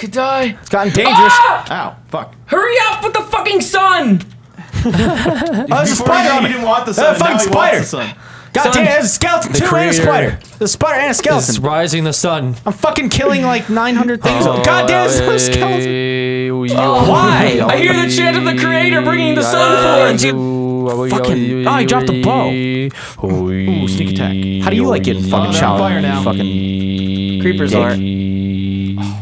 could die. It's gotten dangerous. Ah! Ow, fuck. Hurry up with the fucking sun! Oh, there's a Before spider you, on me. didn't want the Uh, sun. fucking spider. wants sun. God Son. damn, there's a skeleton The too and a creator spider. There's a spider and a It's skeleton. rising the sun. I'm fucking killing like 900 things. Oh, God damn, there's a skeleton. Oh, why? I hear the chant of the creator bringing the sun forth. Fucking- oh, he dropped the bow. Ooh, sneak attack. How do you like getting fucking shot? fire now. Fucking Creepers aren't.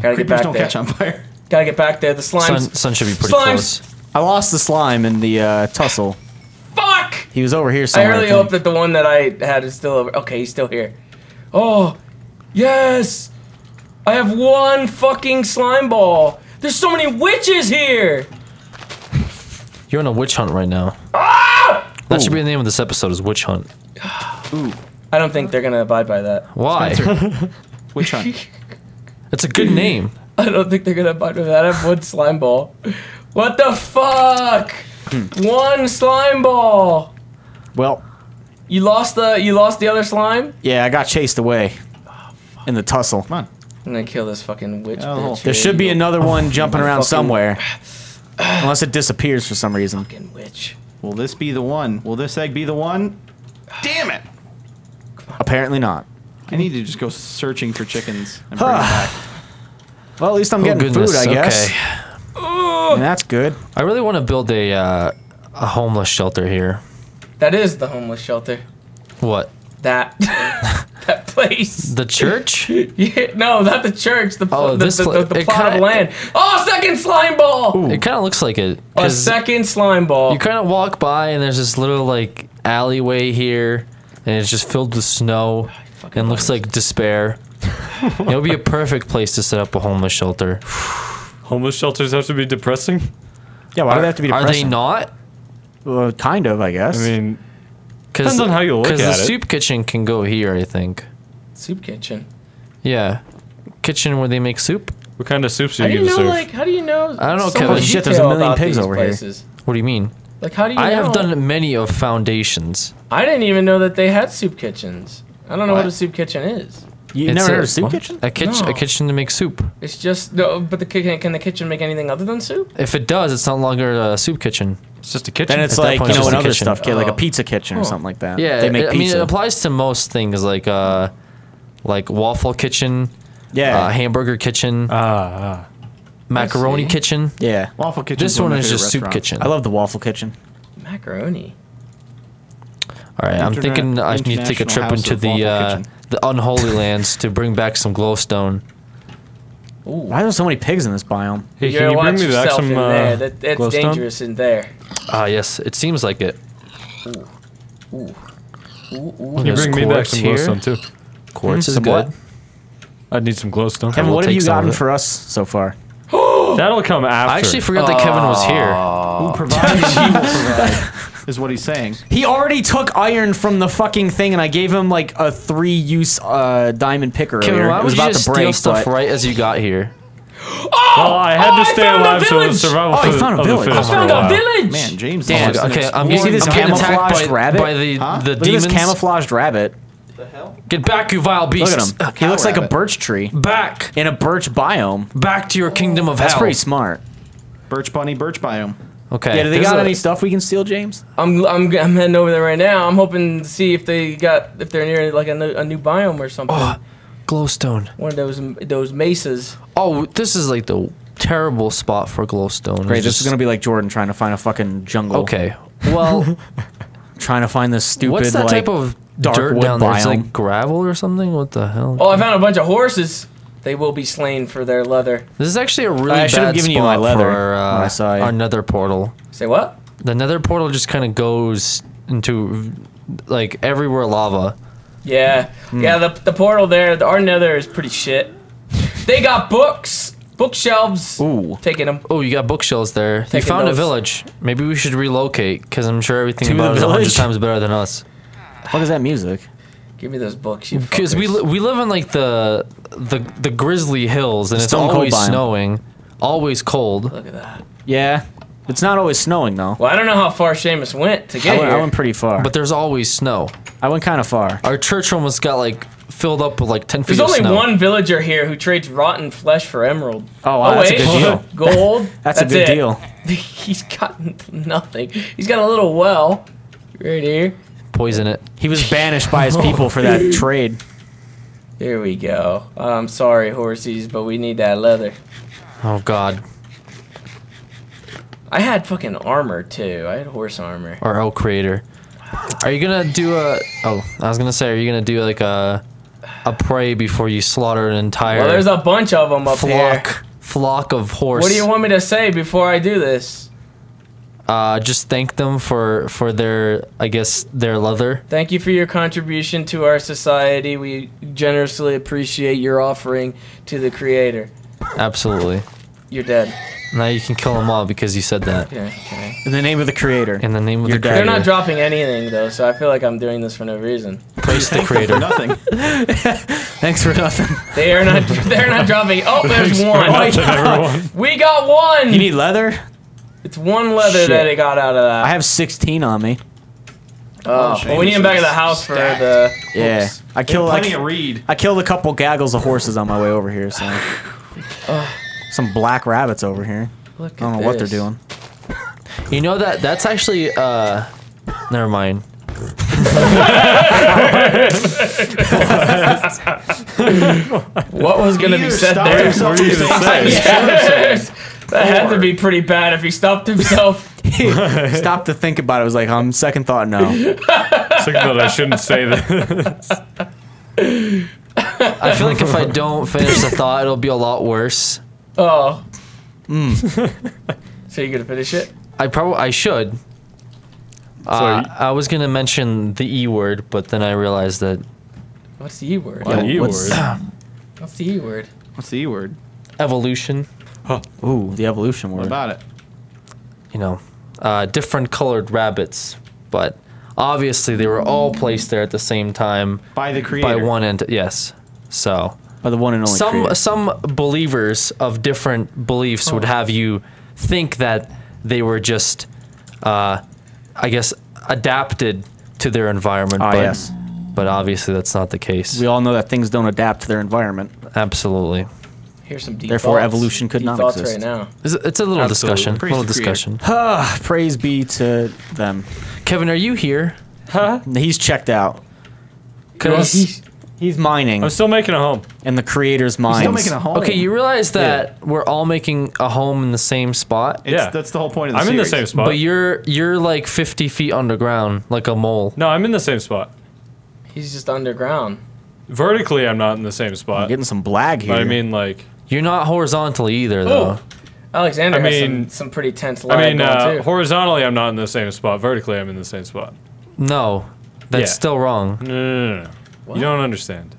Gotta get Creepers back don't there. catch on fire. Gotta get back there. The slimes. Sun, sun should be pretty Slimes. close. I lost the slime in the uh, tussle. Fuck! He was over here so. I really think. hope that the one that I had is still over. Okay, he's still here. Oh, yes! I have one fucking slime ball. There's so many witches here. You're on a witch hunt right now. Ah! That should be the name of this episode is Witch Hunt. Ooh. I don't think they're gonna abide by that. Why? Witch hunt. It's a good name. I don't think they're gonna abide by that. I have one slime ball. What the fuck? Hmm. one slime ball. Well, You lost the you lost the other slime. yeah, I got chased away in the tussle. Come on. I'm gonna kill this fucking witch. Oh. bitch There should be You another one jumping around fucking- somewhere. Unless it disappears for some reason. Fucking witch. Will this be the one? Will this egg be the one? Damn it! Apparently not. I need to just go searching for chickens and bring them back. Well, at least I'm Oh, getting goodness. food, I guess. Okay. And that's good. I really want to build a uh, a homeless shelter here. That is the homeless shelter. What? That that place. The church? Yeah, no, not the church. The Oh, the, this the, the, the plot of kinda- land. Oh, second slime ball. It kind of looks like it. A 'cause second slime ball. You kind of walk by and there's this little like alleyway here, and it's just filled with snow fucking and looks like despair. it would be a perfect place to set up a homeless shelter. Homeless shelters have to be depressing. Yeah, why do they have to be Are depressing? they not? Well, kind of, I guess. I mean, Cause, Depends on how you look at it. Because the soup kitchen can go here, I think. Soup kitchen. Yeah, kitchen where they make soup. what kind of soups are do you you know? serve? Like, how do you know? I don't know, so Kevin. much Shit, there's a million pigs these over here. What do you mean? Like, how do you? I have done many of foundations. I didn't even know that they had soup kitchens. I don't know what, What? a soup kitchen is. you It's never a- heard of soup kitchen? A kitchen, No. a kitchen to make soup. It's just no, but the kitchen can the kitchen make anything other than soup? If it does, it's no longer a soup kitchen. It's just a kitchen. Then it's At like, point, you know, just what a other kitchen. stuff, kid, like a Oh. pizza kitchen or something like that. Yeah, They make I mean, it applies to most things like uh, like waffle kitchen, yeah. uh, hamburger kitchen, ah, ah. macaroni kitchen. yeah. Waffle kitchen. This one is just soup kitchen. I love the waffle kitchen. Macaroni. All right, I'm thinking I need to take a trip into the uh, the unholy lands to bring back some glowstone. Ooh. Why are there so many pigs in this biome? Hey, you can gotta you bring me back yourself some in uh, there. That, that's glowstone? dangerous in there. Ah, yes, it seems like it. Ooh, ooh. Oh, Can you bring me back some here. glowstone too? Quartz is Some good. what? I'd need some glowstone. Kevin, we'll what have take you gotten for us so far? That'll come after. I actually forgot that Kevin was here. Who provides, he will provide, is what he's saying. He already took iron from the fucking thing, and I gave him like a three-use uh, diamond pick earlier. Kevin, why it would was you about just to steal stuff but right as you got here? Well, I had Oh, to stay alive, so the village! survival Oh, you of, found a of the village. I found a survive. village. Man, James. Damn, okay, Okay, I'm You getting, this I'm camouflaged by, rabbit? by the Huh? the Look at demons. this camouflaged rabbit. The hell? Get back, you vile beast! Look at him. He looks like a birch tree Back, in a birch biome. back to your kingdom of That's hell. That's pretty smart. Birch bunny, birch biome. Okay. Yeah, do they there's got a- any stuff we can steal, James? I'm, I'm I'm heading over there right now. I'm hoping to see if they got if they're near like a new, a new biome or something. Oh, glowstone. One of those those mesas. Oh, this is like the terrible spot for glowstone. Great, It's this is just- gonna be like Jordan trying to find a fucking jungle. Okay. Well, Trying to find this stupid what's that like type of dark dirt wood down there? It's biome. like gravel or something. What the hell? Oh, I found a bunch of horses. They will be slain for their leather. This is actually a really I bad should've given you my spot leather for our, I uh, saw our nether portal. Say what? The nether portal just kind of goes into like everywhere lava. Yeah, Hmm. yeah. The the portal there, the, our nether is pretty shit. They got books, bookshelves. Ooh. Taking them. Oh, you got bookshelves there. You found those. a village. Maybe we should relocate because I'm sure everything To the about it is a hundred times better than us. What is that music? Give me those books, you. Because we li- we live in like the the the grizzly hills and it's Stone Cold always biome. snowing, always cold. Look at that. Yeah. It's not always snowing though. Well, I don't know how far Seamus went to I get went, here. I went pretty far. But there's always snow. I went kind of far. Our church almost got like filled up with like 10 feet of snow. There's of only snow. one villager here who trades rotten flesh for emerald. Oh, wow, oh, that's a good deal. Gold. That's, a good it. deal. He's got nothing. He's got a little well right here. Poison it. He was banished by his people for that trade. Here we go. I'm sorry, horsies, but we need that leather. Oh god. I had fucking armor too. I had horse armor. Or El Creator. Are you gonna do a? Oh, I was gonna say, are you gonna do like a a pray before you slaughter an entire Well, there's a bunch of them up here. flock flock of horse? What do you want me to say before I do this? Uh, just thank them for for their, I guess, their leather. Thank you for your contribution to our society. We generously appreciate your offering to the Creator. Absolutely. You're dead. Now you can kill them all because you said that Okay, okay. In the name of the creator. in the name of You're the dead. They're not dropping anything though, so I feel like I'm doing this for no reason. Praise the Thank you for creator. Nothing. Thanks for nothing. They are not. They're not dropping. Oh, there's one. Everyone. We got one. You need leather? It's one leather Shit. that it got out of that. I have 16 on me. Oh, well, we need him back at the house for the. Yeah. Oops. I killed Plenty I, of reed. I killed a couple gaggles of horses on my way over here, so. Some black rabbits over here. Look I don't at know what they're doing. You know that that's actually uh, never mind. What was gonna He be said there? What were you from gonna say? something he shouldn't have said. Yes. That had to be pretty bad if he stopped himself. Stop to think about it. Was like, um, second thought, no. second thought, I shouldn't say this. I feel like if I don't finish the thought, it'll be a lot worse. Oh. Hmm. so you gonna finish it? I probably I should. Uh, I was gonna mention the e word, but then I realized that What's the E word? An E what's- word. What's the E word? What's the E word? evolution, Ooh, the evolution What about it? you know, uh, different colored rabbits, but obviously they were all placed there at the same time By the creator. by one end. Yes, so By the one and only some creator. some believers of different beliefs would have you think that they were just, uh, I guess, adapted to their environment. Ah, but, yes. But obviously that's not the case. We all know that things don't adapt to their environment. Absolutely. Here's some deep Therefore, thoughts. evolution could Deep not thoughts exist. right now. It's, it's a little Absolutely. discussion. Praise little discussion. Ah, praise be to them. Kevin, are you here? Huh? He's checked out. Because He's- He's mining I'm still making a home. in the creator's mind. Still making a home. okay, you realize that we're all making a home in the same spot, It's, Yeah. That's the whole point of the I'm in the same spot. but you're you're like 50 feet underground, like a mole. no, I'm in the same spot. He's just underground. Vertically, I'm not in the same spot. I'm getting some blag here. But I mean, like, You're not horizontally either, though. Oh. Alexander I has mean- some, some pretty tense lag I mean, going uh, too. horizontally, I'm not in the same spot. Vertically, I'm in the same spot. No, that's Yeah. still wrong. No, no, no, no. You don't understand.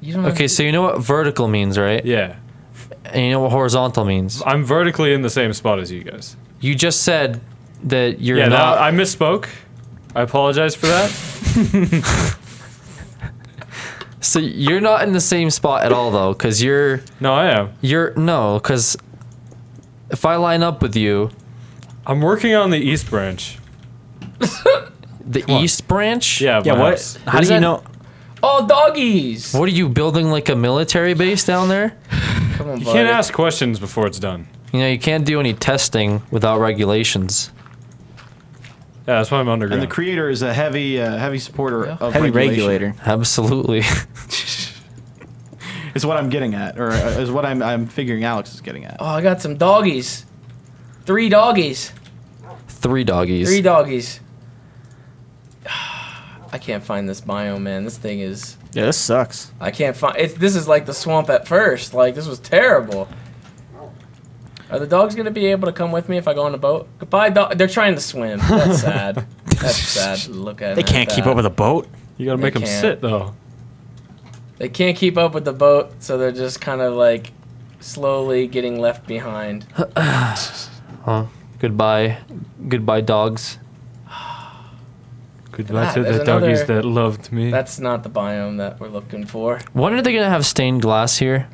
you don't Okay, so you know what vertical means, right? Yeah. And you know what horizontal means. I'm vertically in the same spot as you guys. You just said that you're yeah, not. that, I misspoke. I apologize for that. so you're not in the same spot at all, though, because you're No, I am. you're no, because if I line up with you, I'm working on the East Branch. the on. east branch. Yeah, yeah, what? house. How is do you that? know? Oh, doggies! What are you building like a military base down there? Come on, You buddy. can't ask questions before it's done. You know, you can't do any testing without regulations. Yeah, that's why I'm underground. And the creator is a heavy, uh, heavy supporter Yeah. of Heavy regulation. regulator. Absolutely. Is what I'm getting at, or uh, is what I'm, I'm figuring Alex is getting at. Oh, I got some doggies. Three doggies. Three doggies. Three doggies. I can't find this biome, man. This thing is. Yeah, this sucks. I can't find. It's this is like the swamp at first. Like this was terrible. Are the dogs gonna be able to come with me if I go on the boat? Goodbye, dog. They're trying to swim. That's sad. That's sad. Look at. It. They can't keep up with a boat. you gotta They make them can't. sit though. They can't keep up with the boat, so they're just kind of like slowly getting left behind. Huh? Goodbye. Goodbye, dogs. Goodbye Ah, to the doggies another- that loved me. That's not the biome that we're looking for. When are they gonna have stained glass here?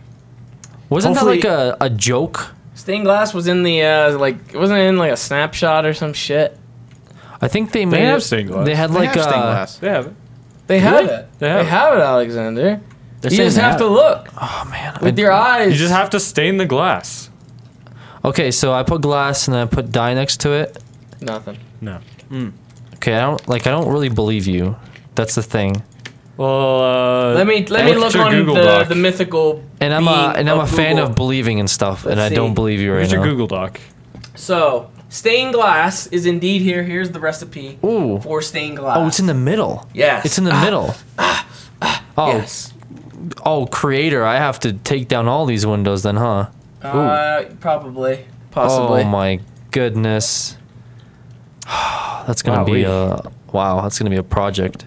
Wasn't Hopefully- that like a, a joke? Stained glass was in the uh, like it wasn't it in like a snapshot or some shit. I think they made have it- stained glass. They had They like have stained uh, glass. They have it. They have it. They have it. it, Alexander. They're you saying just they have have to it. look Oh man. with I- your eyes. You just have to stain the glass. okay, so I put glass and then I put dye next to it. nothing. No. Okay, I don't like. I don't really believe you. That's the thing. Well, uh, Let me let me look look at your on Google the, Doc. the mythical. And I'm a and I'm a fan Google. of believing in stuff, and Let's I don't believe you right Where's your. Google Doc? So stained glass is indeed here. Here's the recipe Ooh. for stained glass. Oh, it's in the middle. Yes. It's in the middle. Ah. Oh, Yes. oh, creator! I have to take down all these windows then, huh? Uh, probably, possibly. Oh my goodness. That's gonna be a wow. That's gonna be a project.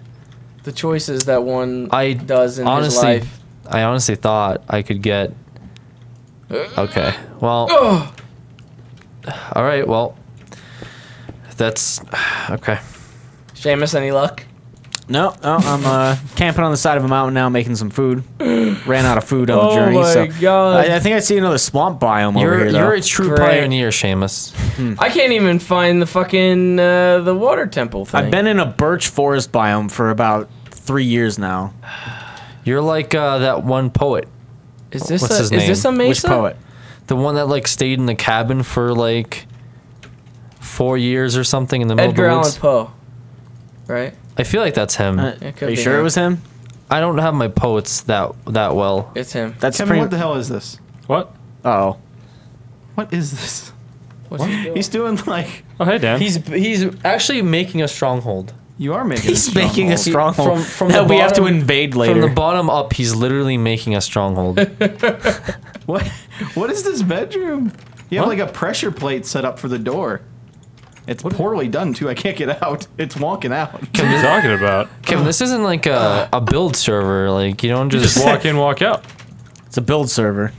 The choices that one I does in honestly, his life. I honestly thought I could get. Okay, well, Oh, all right, well, that's okay. Seamus, any luck? No, no, I'm uh, camping on the side of a mountain now, making some food. Ran out of food on the Oh journey, my so God. I, I think I see another swamp biome over You're here. Though. you're a true Great. pioneer, Seamus. I can't even find the fucking uh, the water temple thing. I've been in a birch forest biome for about three years now. You're like uh, that one poet, Is this what's a, his is this a Which mesa? poet? the one that like stayed in the cabin for like four years or something in the middle Edgar of the Allan woods. Poe. Right. I feel like that's him. Uh, It could are you be sure him. it was him? I don't have my poets that that well. It's him. That's Kevin, pretty. what the hell is this? What? oh, What is this? What's he doing? He's doing like Oh, hey, Dan. He's he's actually making a stronghold. You are making. he's making a stronghold. stronghold From- from that the we have to bottom- invade From the bottom up, he's literally making a stronghold. What? What is this bedroom? You have What? like a pressure plate set up for the door. It's poorly done too. I can't get out. It's wonking out. what are you talking about? Kevin, this isn't like a, a build server. Like you don't You just just walk in, walk out. it's a build server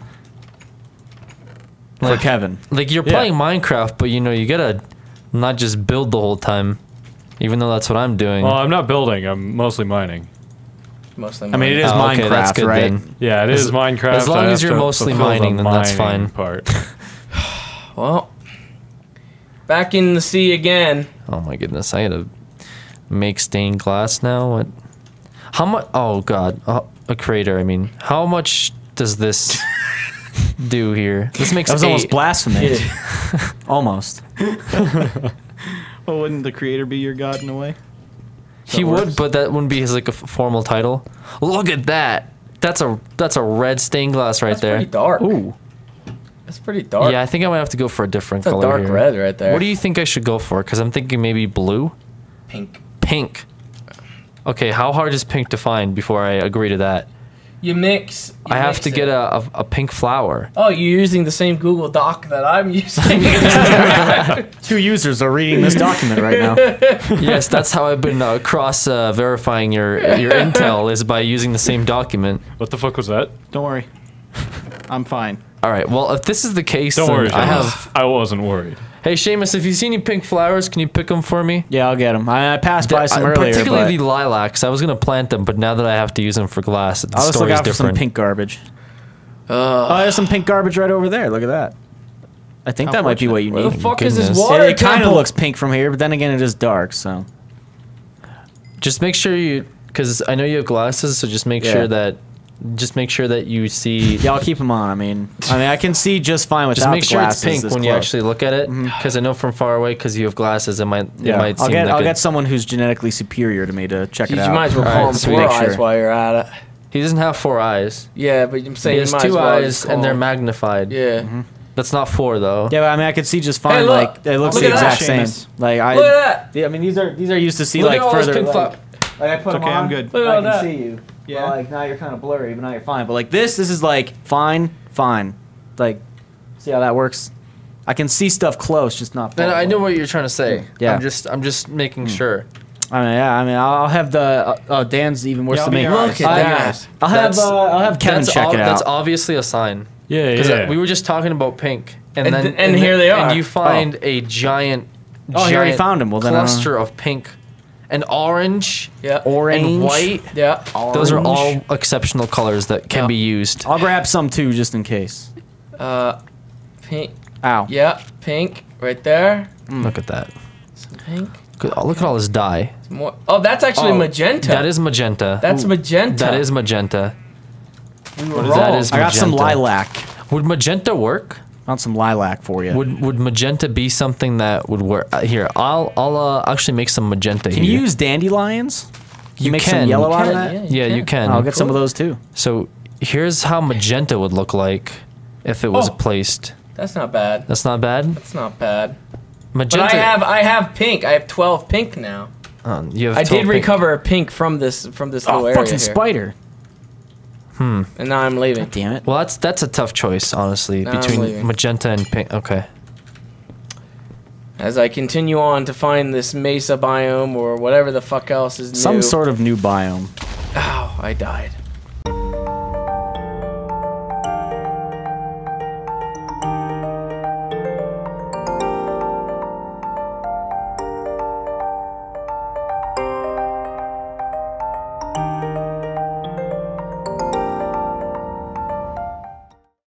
for Kevin. like you're Yeah. playing Minecraft, but you know you gotta not just build the whole time. Even though that's what I'm doing. Well, I'm not building. I'm mostly mining. Mostly. I mean, it is Oh, okay, Minecraft, that's good right? then. Yeah, it As- is Minecraft. as long as you're mostly fulfill the mining, then that's fine. Part. Well, back in the sea again. oh my goodness, I had to make stained glass now. What? How much? Oh god, oh, a crater. I mean, how much does this do here? This makes That was eight. almost blasphemy. almost. Well, wouldn't the creator be your god in a way? He that would, but that wouldn't be his like a f- formal title. Look at that. That's a that's a red stained glass right there. That's there. pretty dark. Ooh. That's pretty dark. Yeah, I think I might have to go for a different That's a color dark here. red right there. What do you think I should go for? Because I'm thinking maybe blue, Pink. pink. Okay, how hard is pink to find before I agree to that? You mix. you I have mix to get a, a, a pink flower. Oh, you're using the same Google Doc that I'm using. Two users are reading this document right now. yes, that's how I've been uh, cross uh, verifying your your intel is by using the same document. What the fuck was that? Don't worry. I'm fine. All right. Well, if this is the case, Don't then worry. I have. I wasn't worried. Hey, Seamus, if you see any pink flowers, can you pick them for me? Yeah, I'll get them. I, I passed by some I- earlier, particularly the lilacs. I was gonna plant them, but now that I have to use them for glass, the I'll just look story's out for some pink garbage. oh, there's some pink garbage right over there. Look at that. I think that might be what you Where need. the fuck is this goodness. water it kind of looks pink from here, but then again, it is dark. So Just make sure you, because I know you have glasses, so just make Yeah. sure that, just make sure that you see. yeah, I'll keep them on. I mean, I mean, I can see just fine without Just make sure it's pink this when you actually look at it, mm-hmm. because I know from far away, because you have glasses, it might, it Yeah, might I'll seem get like I'll a- get someone who's genetically superior to me to check you it out. might as well All call right, him four make eyes sure. while you're at it. He doesn't have four eyes. Yeah, but I'm He saying has you might two as well eyes, just call and they're him- magnified. Yeah. Mm-hmm. That's not four though. Yeah, but I mean, I could see just fine. look. like it looks Look the at that, exact same. Seamus. Like I, Look at that. Yeah, I mean, these are these are used to see Look like at all those further. pink like, flo- like I put It's them okay, I'm on, good. Look at I all can that. see you. Yeah. Well, like now you're kind of blurry, but now you're fine. But like this, this is like fine, fine. Like, see how that works? I can see stuff close, just not. Then far I know what you're trying to say. Yeah. I'm just, I'm just making Hmm. sure. I mean, yeah. I mean, I'll I'll have the. Uh, oh, Dan's even worse Yeah, than me. your. Look at I- that. I'll have That's- uh, I'll have Kevin that's check ob- it That's obviously a sign. Yeah, Because yeah. we were just talking about pink, and, And then th- and here they are. And you find a giant, Oh, you already giant found 'em. Well, then, uh, cluster of pink, and orange, Yeah. Orange, and white. Yeah. Those are all exceptional colors that can Yeah. be used. I'll grab some too, just in case. Uh, pink. Ow. Yeah, pink right there. Look at that. Some pink. Good- oh, look at all this dye. More. Oh, that's actually Oh, magenta. That is magenta. That's magenta. that is magenta. We were wrong. that? Is I got some lilac. Would magenta work? Found some lilac for you. Would would magenta be something that would work? Uh, here, I'll I'll uh, actually make some magenta can here. you use dandelions? Can You make can. some yellow You out of can, that? yeah. yeah, you can. I'll get some of those too. So here's how magenta would look like if it was Oh. placed. That's not bad. That's not bad. That's not bad. Magenta. But I have I have pink. I have 12 pink now. um, you have I did pink. recover a pink from this from this little Oh, area fucking here. spider. Hmm. And now I'm leaving. Damn it. Well, that's that's a tough choice, honestly, Nah, I'm between magenta and pink. Okay. As I continue on to find this mesa biome or whatever the fuck else is new. Some sort of new biome. Ow, I died.